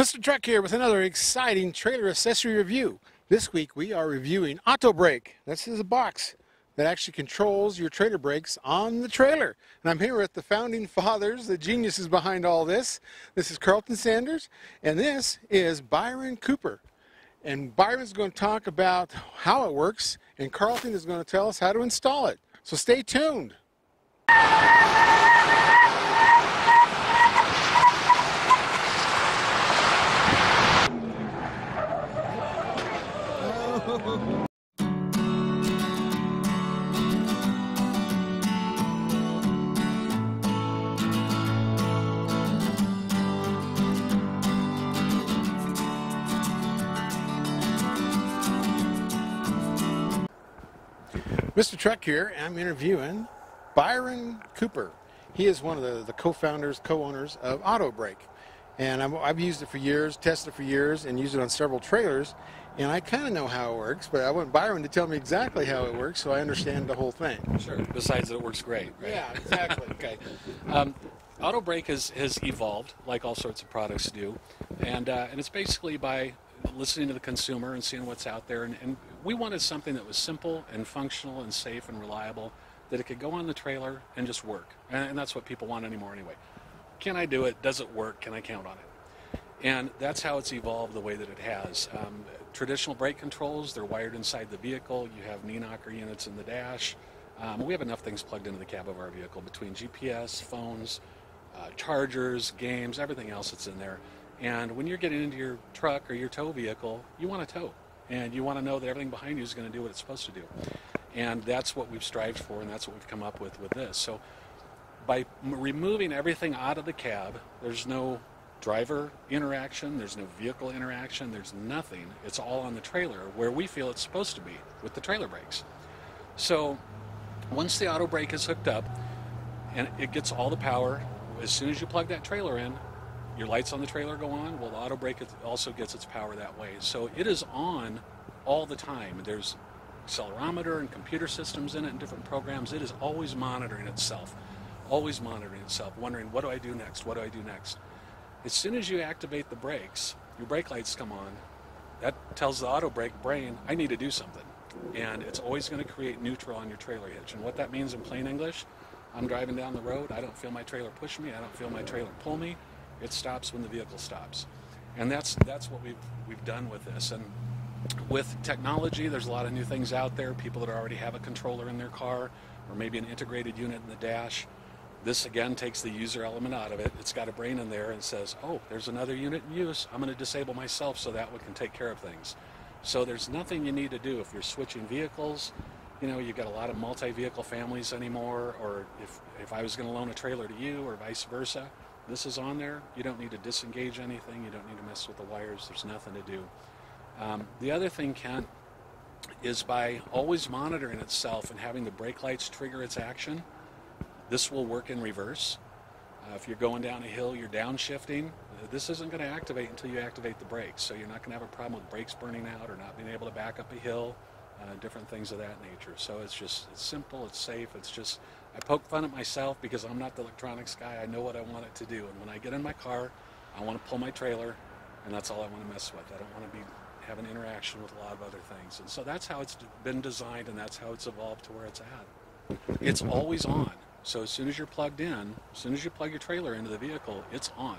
Mr. Truck here with another exciting trailer accessory review. This week we are reviewing AuTow Brake. This is a box that actually controls your trailer brakes on the trailer. And I'm here with the founding fathers, the geniuses behind all this. This is Carlton Sanders and this is Byron Cooper. And Byron's going to talk about how it works and Carlton is going to tell us how to install it. So stay tuned. Mr. Truck here, I'm interviewing Byron Cooper. He is one of the, the co-founders, co-owners of AuTow Brake. And i have used it for years, tested it for years, and used it on several trailers. And I kind of know how it works, but I want Byron to tell me exactly how it works so I understand the whole thing. Sure. Besides that, it works great, right? Yeah, exactly. okay. Um, AuTow Brake has, has evolved, like all sorts of products do. And, uh, and it's basically by listening to the consumer and seeing what's out there. And, and we wanted something that was simple and functional and safe and reliable, that it could go on the trailer and just work. And, that's what people want anymore anyway. Can I do it? Does it work? Can I count on it? And that's how it's evolved the way that it has. Um, traditional brake controls, they're wired inside the vehicle. You have knee knocker units in the dash. Um, we have enough things plugged into the cab of our vehicle between GPS, phones, uh, chargers, games, everything else that's in there. And when you're getting into your truck or your tow vehicle, you want to tow. And you want to know that everything behind you is going to do what it's supposed to do. And that's what we've strived for, and that's what we've come up with with this. So by removing everything out of the cab, there's no driver interaction, there's no vehicle interaction, there's nothing. It's all on the trailer where we feel it's supposed to be with the trailer brakes. So once the AuTow Brake is hooked up and it gets all the power, as soon as you plug that trailer in, your lights on the trailer go on. Well, the AuTow Brake also gets its power that way. So it is on all the time. There's accelerometer and computer systems in it and different programs. It is always monitoring itself, always monitoring itself, wondering, what do I do next? What do I do next? As soon as you activate the brakes, your brake lights come on. That tells the AuTow Brake brain, I need to do something. And it's always going to create neutral on your trailer hitch. And what that means in plain English, I'm driving down the road, I don't feel my trailer push me, I don't feel my trailer pull me. It stops when the vehicle stops. And that's that's what we've we've done with this. And with technology, there's a lot of new things out there. People that already have a controller in their car, or maybe an integrated unit in the dash. This again takes the user element out of it. It's got a brain in there and says, "Oh, there's another unit in use. I'm going to disable myself so that one can take care of things." So there's nothing you need to do if you're switching vehicles. You know, you've got a lot of multi-vehicle families anymore, or if if I was going to loan a trailer to you, or vice versa, this is on there. You don't need to disengage anything. You don't need to mess with the wires. There's nothing to do. Um, the other thing, Kent, is by always monitoring itself and having the brake lights trigger its action, this will work in reverse. Uh, if you're going down a hill, you're downshifting, uh, this isn't going to activate until you activate the brakes. So you're not going to have a problem with brakes burning out or not being able to back up a hill, uh, different things of that nature. So it's just it's simple, it's safe, it's just I poke fun at myself because I'm not the electronics guy. I know what I want it to do. And when I get in my car, I want to pull my trailer, and that's all I want to mess with. I don't want to be have an interaction with a lot of other things. And so that's how it's been designed, and that's how it's evolved to where it's at. It's always on. So as soon as you're plugged in, as soon as you plug your trailer into the vehicle, it's on.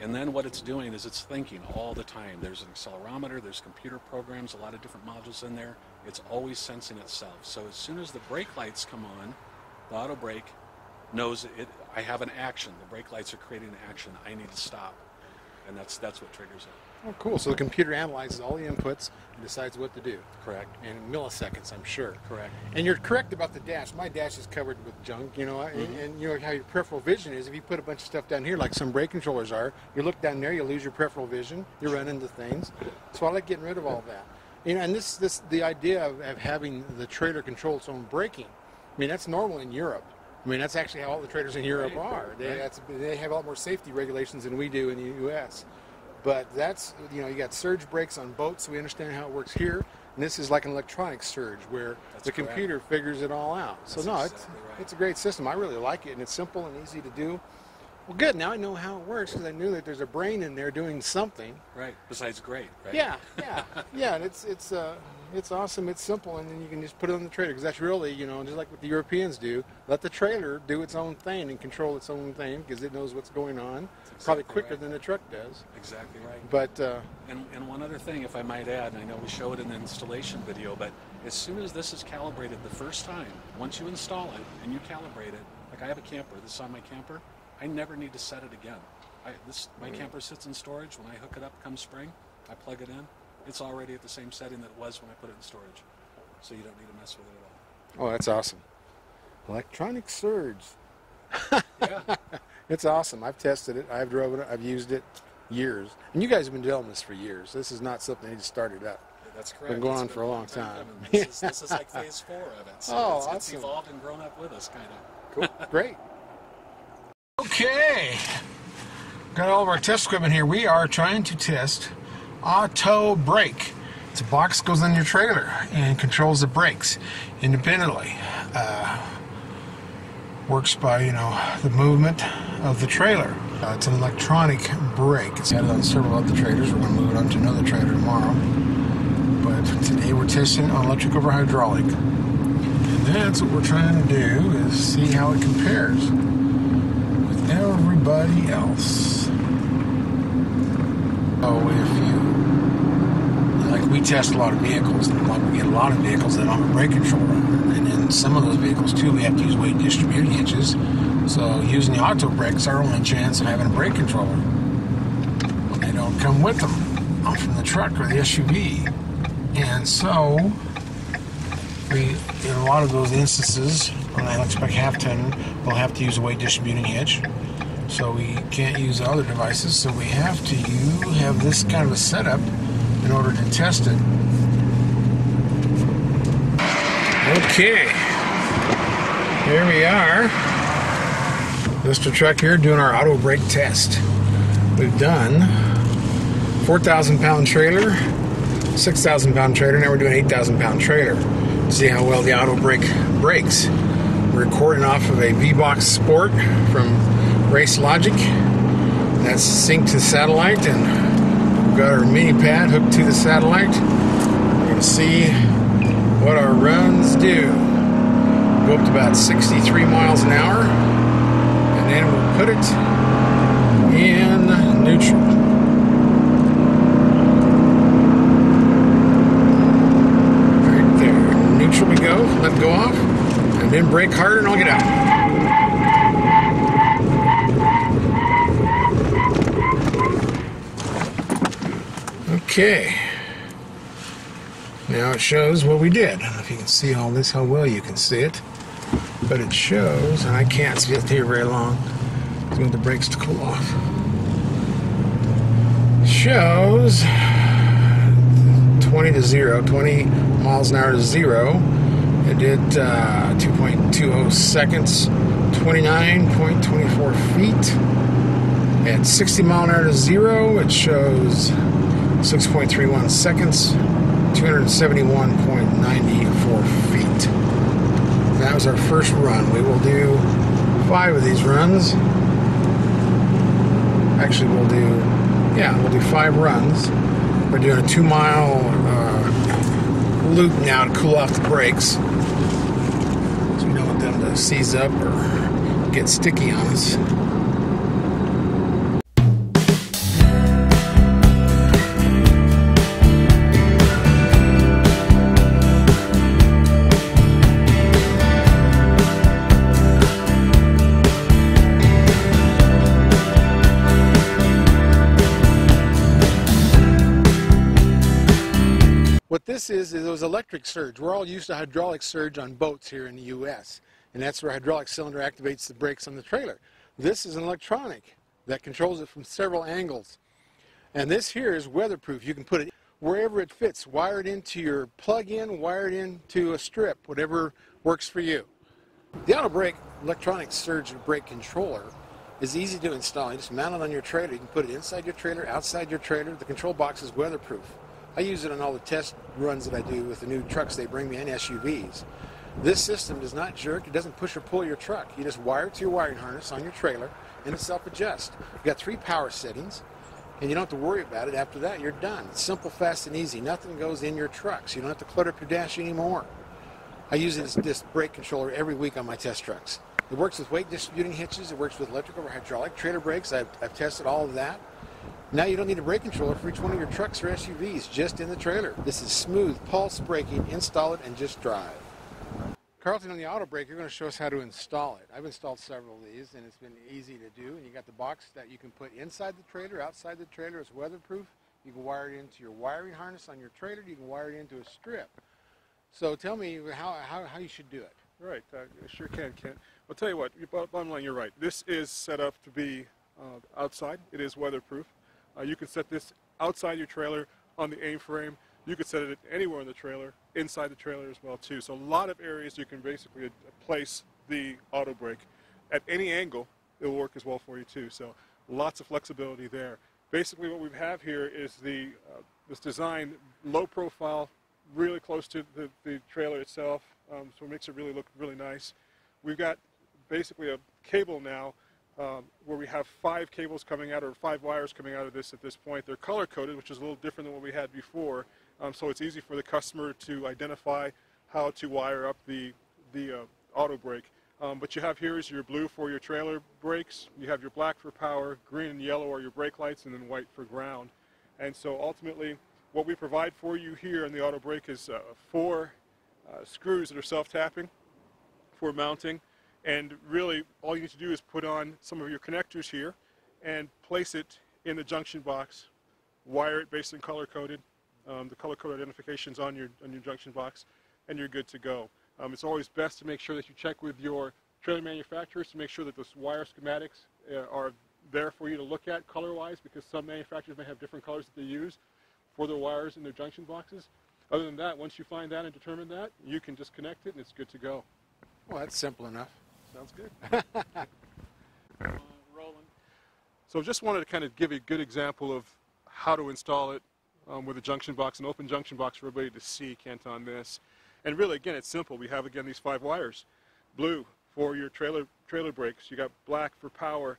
And then what it's doing is it's thinking all the time. There's an accelerometer, there's computer programs, a lot of different modules in there. It's always sensing itself. So as soon as the brake lights come on, the AuTow Brake knows it. I have an action. The brake lights are creating an action. I need to stop, and that's that's what triggers it. Oh, cool. So the computer analyzes all the inputs and decides what to do. Correct. In milliseconds, I'm sure. Correct. And you're correct about the dash. My dash is covered with junk, you know, mm-hmm. and, and, you know how your peripheral vision is. If you put a bunch of stuff down here, like some brake controllers are, you look down there, you lose your peripheral vision. You run into things. So I like getting rid of all that. You know, and this this the idea of, of having the trailer control its own braking. I mean, that's normal in Europe. I mean, that's actually how all the traders in Europe are. They, they have a lot more safety regulations than we do in the U.S. But that's, you know, you got surge brakes on boats, so we understand how it works here. And this is like an electronic surge where that's the correct. computer figures it all out. So, that's no, exactly it's, right. it's a great system. I really like it, and it's simple and easy to do. Well, good. Now I know how it works because I knew that there's a brain in there doing something. Right. Besides great, right? Yeah, yeah, yeah. And it's it's uh, it's awesome. It's simple, and then you can just put it on the trailer because that's really you know just like what the Europeans do. Let the trailer do its own thing and control its own thing because it knows what's going on. That's Probably quicker right. than the truck does. Exactly right. But uh, And, and one other thing, if I might add, and I know we show it in the installation video, but as soon as this is calibrated the first time, once you install it and you calibrate it, like I have a camper, this is on my camper, I never need to set it again. I, this my camper sits in storage. When I hook it up come spring, I plug it in. It's already at the same setting that it was when I put it in storage, so you don't need to mess with it at all. oh, that's awesome. Electronic surge. Yeah, It's awesome. I've tested it. I've driven it. I've used it years. And you guys have been doing this for years. This is not something you just started up. that's correct. Been going It's on for a long time. coming. This, is, this is like phase four of it. So Oh, it's, it's evolved and grown up with us, kind of. Cool. Great. Okay. Got all of our test equipment here. We are trying to test AuTow Brake. It's a box that goes on your trailer and controls the brakes independently. Uh, works by you know the movement of the trailer. Uh, it's an electronic brake. It's added on several other trailers. We're going to move it on to another trailer tomorrow. But today we're testing on electric over hydraulic. And that's what we're trying to do is see how it compares everybody else. Oh, if you like, we test a lot of vehicles, and like we get a lot of vehicles that have brake control, and in some of those vehicles too, we have to use weight distributing hitches. So using the AuTow Brakes, our only chance of having a brake controller. They don't come with them off from the truck or the SUV, and so in a lot of those instances on an Spec half ton we'll have to use a weight distributing hitch so we can't use other devices so we have to you have this kind of a setup in order to test it okay here we are Mr. Truck here doing our AuTow Brake test we've done 4,000 pound trailer 6,000 pound trailer. Now we're doing 8,000 pound trailer. See how well the AuTow Brake brakes. We're recording off of a V-Box Sport from Racelogic. That's synced to satellite, and we've got our mini pad hooked to the satellite. We're gonna see what our runs do. Go up to about 63 miles an hour, and then we'll put it in neutral. Right there. Neutral we go. Let go off. And brake harder and I'll get out. Okay. Now it shows what we did. I don't know if you can see all this, how well you can see it. But it shows, and I can't see it here very long. I want the brakes to cool off. Shows 20 to 0, 20 miles an hour to 0. Did uh, 2.20 seconds, 29.24 feet. At 60 mile an hour to 0, it shows 6.31 seconds, 271.94 feet. That was our first run. We will do five of these runs. Actually, we'll do, yeah, we'll do five runs. We're doing a two mile uh, loop now to cool off the brakes. So we don't want them to seize up or get sticky on us. What this is is those electric surge. We're all used to hydraulic surge on boats here in the U.S., and that's where a hydraulic cylinder activates the brakes on the trailer. This is an electronic that controls it from several angles. And this here is weatherproof. You can put it wherever it fits, wire it into your plug-in, wire it into a strip, whatever works for you. The AuTow Brake electronic surge brake controller is easy to install. You just mount it on your trailer. You can put it inside your trailer, outside your trailer. The control box is weatherproof. I use it on all the test runs that I do with the new trucks they bring me and SUVs. This system does not jerk. It doesn't push or pull your truck. You just wire it to your wiring harness on your trailer, and it self-adjusts. You've got three power settings, and you don't have to worry about it. After that, you're done. It's simple, fast, and easy. Nothing goes in your trucks. You don't have to clutter up your dash anymore. I use this, this brake controller every week on my test trucks. It works with weight distributing hitches. It works with electrical or hydraulic trailer brakes. I've, I've tested all of that. Now you don't need a brake controller for each one of your trucks or SUVs, just in the trailer. This is smooth pulse braking. Install it and just drive. Carlton, on the AuTow Brake, you're going to show us how to install it. I've installed several of these, and it's been easy to do. And you got the box that you can put inside the trailer, outside the trailer. It's weatherproof. You can wire it into your wiring harness on your trailer. You can wire it into a strip. So tell me how, how, how you should do it. Right, uh, I sure can, Kent. I'll tell you what, bottom line, you're right. This is set up to be uh, outside. It is weatherproof. Uh, you can set this outside your trailer on the A-frame. You could set it anywhere in the trailer, inside the trailer as well too. So a lot of areas you can basically place the AuTow Brake. At any angle, it will work as well for you too. So lots of flexibility there. Basically what we have here is the uh, this design low profile, really close to the, the trailer itself, um, so it makes it really look really nice. We've got basically a cable now um, where we have five cables coming out or five wires coming out of this at this point. They're color coded, which is a little different than what we had before, um, so it's easy for the customer to identify how to wire up the, the uh, AuTow Brake. Um, but you have here is your blue for your trailer brakes, you have your black for power, green and yellow are your brake lights, and then white for ground. And so ultimately, what we provide for you here in the AuTow Brake is uh, four uh, screws that are self-tapping for mounting. And really, all you need to do is put on some of your connectors here and place it in the junction box, wire it based on color-coded, um, the color code identifications on your, on your junction box, and you're good to go. Um, it's always best to make sure that you check with your trailer manufacturers to make sure that those wire schematics uh, are there for you to look at color-wise because some manufacturers may have different colors that they use for their wires in their junction boxes. Other than that, once you find that and determine that, you can just connect it and it's good to go. Well, that's simple enough. Sounds good. uh, rolling. So just wanted to kind of give you a good example of how to install it um, with a junction box, an open junction box for everybody to see, Kent, on this. And really, again, it's simple. We have, again, these five wires. Blue for your trailer, trailer brakes. You got black for power,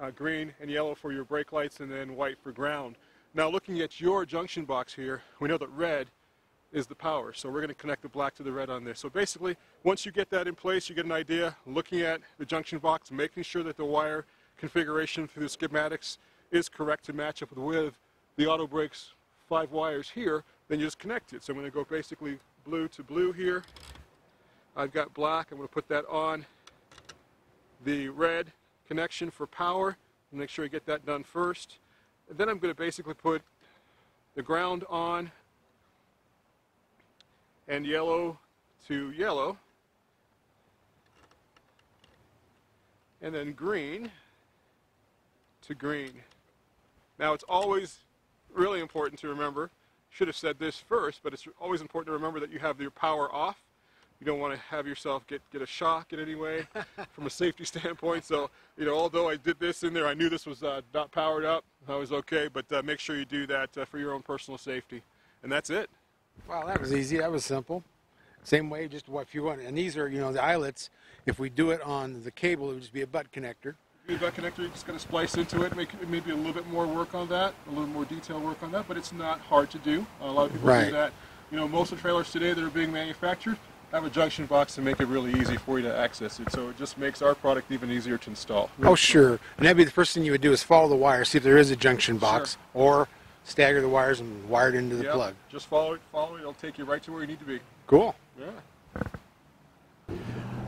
uh, green and yellow for your brake lights, and then white for ground. Now looking at your junction box here, we know that red is the power. So we're going to connect the black to the red on this. So basically, once you get that in place, you get an idea, looking at the junction box, making sure that the wire configuration through the schematics is correct to match up with the AuTow Brake's five wires here, then you just connect it. So I'm going to go basically blue to blue here. I've got black. I'm going to put that on the red connection for power. Make sure you get that done first. And then I'm going to basically put the ground on and yellow to yellow. And then green to green. Now it's always really important to remember, should have said this first, but it's always important to remember that you have your power off. You don't want to have yourself get, get a shock in any way from a safety standpoint. So, you know, although I did this in there, I knew this was uh, not powered up. I was okay, but uh, make sure you do that uh, for your own personal safety. And that's it. Wow, that was easy. That was simple. Same way, just what if you want, and these are, you know, the eyelets. If we do it on the cable, it would just be a butt connector. Butt connector, you're just going to splice into it. Make maybe a little bit more work on that, a little more detailed work on that, but it's not hard to do. A lot of people right. do that. You know, most of the trailers today that are being manufactured have a junction box to make it really easy for you to access it. So it just makes our product even easier to install. oh, sure. And that'd be the first thing you would do is follow the wire, see if there is a junction box, sure. or stagger the wires and wire it into the yep. plug. Just follow it, follow it. It'll take you right to where you need to be. Cool. Yeah.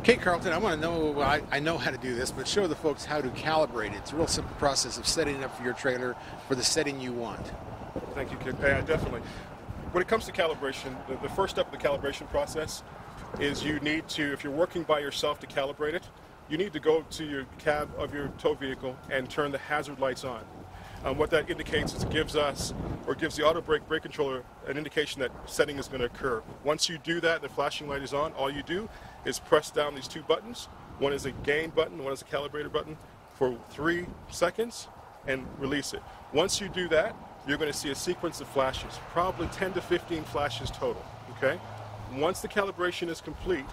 Okay, Carlton, I want to know, I, I know how to do this, but show the folks how to calibrate it. It's a real simple process of setting it up for your trailer for the setting you want. Thank you, Kid. Yeah, definitely. When it comes to calibration, the, the first step of the calibration process is you need to, if you're working by yourself to calibrate it, you need to go to your cab of your tow vehicle and turn the hazard lights on. Um, what that indicates is it gives us, or gives the AuTow Brake brake controller an indication that setting is going to occur. Once you do that, the flashing light is on. All you do is press down these two buttons. One is a gain button, one is a calibrator button for three seconds and release it. Once you do that, you're going to see a sequence of flashes, probably 10 to 15 flashes total. Okay? Once the calibration is complete,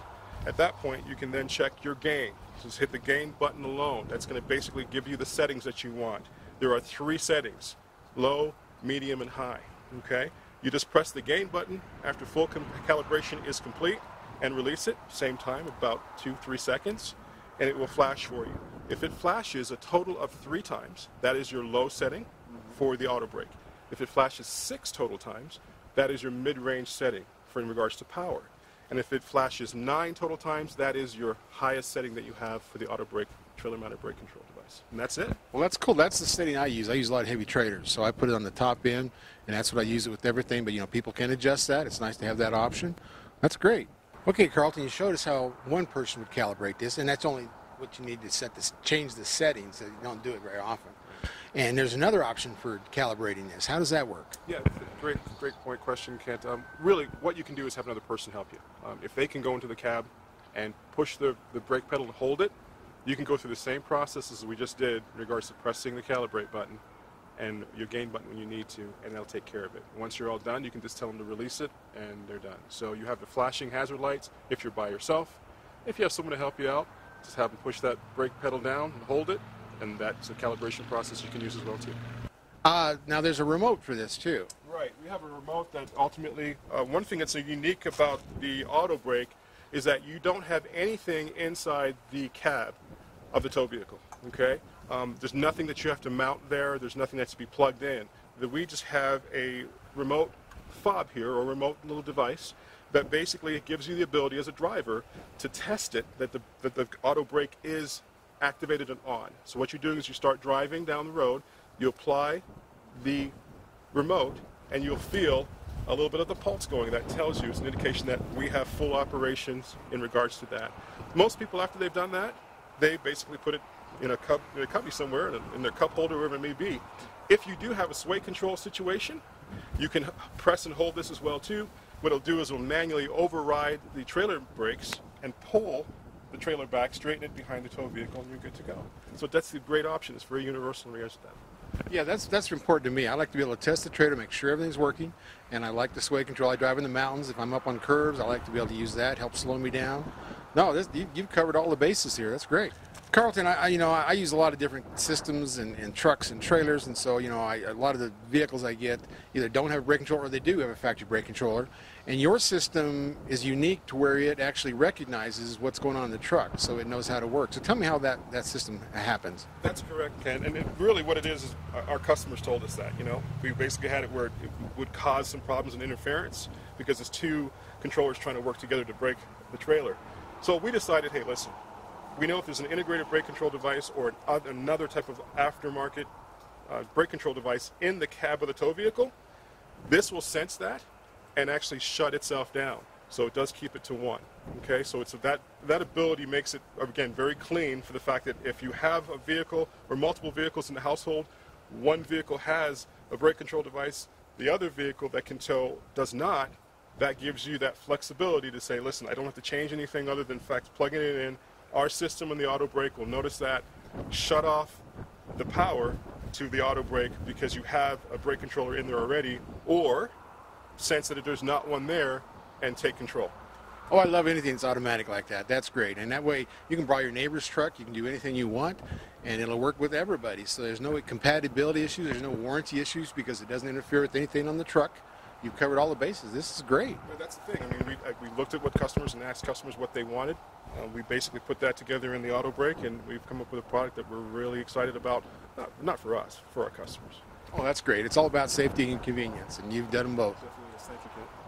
At that point, you can then check your gain. Just hit the gain button alone. That's going to basically give you the settings that you want. There are three settings low, medium, and high. Okay? You just press the gain button after full calibration is complete and release it, same time, about two, three seconds, and it will flash for you. If it flashes a total of three times, that is your low setting for the AuTow Brake. If it flashes six total times, that is your mid-range setting for in regards to power. And if it flashes nine total times, that is your highest setting that you have for the AuTow Brake trailer mounted brake control device. And that's it. Well, that's cool. That's the setting I use. I use a lot of heavy trailers, so I put it on the top end, and that's what I use it with everything. But you know, people can adjust that. It's nice to have that option. That's great. Okay, Carlton, you showed us how one person would calibrate this, and that's only what you need to set this, change the settings. So you don't do it very often. And there's another option for calibrating this. How does that work? Yeah, great, great point, question, Kent. Um, really, what you can do is have another person help you. Um, if they can go into the cab and push the, the brake pedal to hold it, you can go through the same process as we just did in regards to pressing the calibrate button and your gain button when you need to, and they'll take care of it. Once you're all done, you can just tell them to release it, and they're done. So you have the flashing hazard lights if you're by yourself. If you have someone to help you out, just have them push that brake pedal down and hold it, and that's a calibration process you can use as well too. Uh, now there's a remote for this too. Right. We have a remote that ultimately, uh, one thing that's unique about the AuTow Brake is that you don't have anything inside the cab of the tow vehicle. Okay. Um, there's nothing that you have to mount there. There's nothing that's to be plugged in. We just have a remote fob here, or remote little device that basically gives you the ability as a driver to test it that the that the AuTow Brake is activated and on. So what you're doing is you start driving down the road, you apply the remote, and you'll feel a little bit of the pulse going. That tells you it's an indication that we have full operations in regards to that. Most people, after they've done that, they basically put it in a cup in a cubby somewhere, in, a, in their cup holder, wherever it may be. If you do have a sway control situation, you can press and hold this as well too. What it'll do is it'll manually override the trailer brakes and pull the trailer back, straighten it behind the tow vehicle, and you're good to go. So that's the great option. It's very universal in that. Yeah, that's that's important to me. I like to be able to test the trailer, make sure everything's working, and I like the sway control. I drive in the mountains. If I'm up on curves, I like to be able to use that. Help slow me down. No, this, you've covered all the bases here. That's great. Carlton, I, you know I, use a lot of different systems and, and trucks and trailers, and so you know I, a lot of the vehicles I get either don't have a brake controller or they do have a factory brake controller. And your system is unique to where it actually recognizes what's going on in the truck, so it knows how to work. So tell me how that, that system happens. That's correct, Ken. And it, really, what it is is our- our customers told us that. You know, we basically had it where it would cause some problems and interference because it's two controllers trying to work together to brake the trailer. So we decided, hey, listen, we know if there's an integrated brake control device or an, another type of aftermarket uh, brake control device in the cab of the tow vehicle, this will sense that and actually shut itself down. So it does keep it to one. Okay, so it's that that ability makes it again very clean for the fact that if you have a vehicle or multiple vehicles in the household, one vehicle has a brake control device, the other vehicle that can tow does not. That gives you that flexibility to say, listen, I don't have to change anything other than fact plugging it in. Our system in the AuTow Brake will notice that, shut off the power to the AuTow Brake because you have a brake controller in there already, or sense that there's not one there and take control. Oh, I love anything that's automatic like that. That's great. And that way you can borrow your neighbor's truck, you can do anything you want, and it'll work with everybody. So there's no compatibility issues, there's no warranty issues because it doesn't interfere with anything on the truck. You've covered all the bases. This is great. But that's the thing. I mean, we, uh, we looked at what customers and asked customers what they wanted. Uh, we basically put that together in the AuTow Brake, and we've come up with a product that we're really excited about. Not, not for us, for our customers. Oh, that's great. It's all about safety and convenience, and you've done them both. Definitely, yes. Thank you.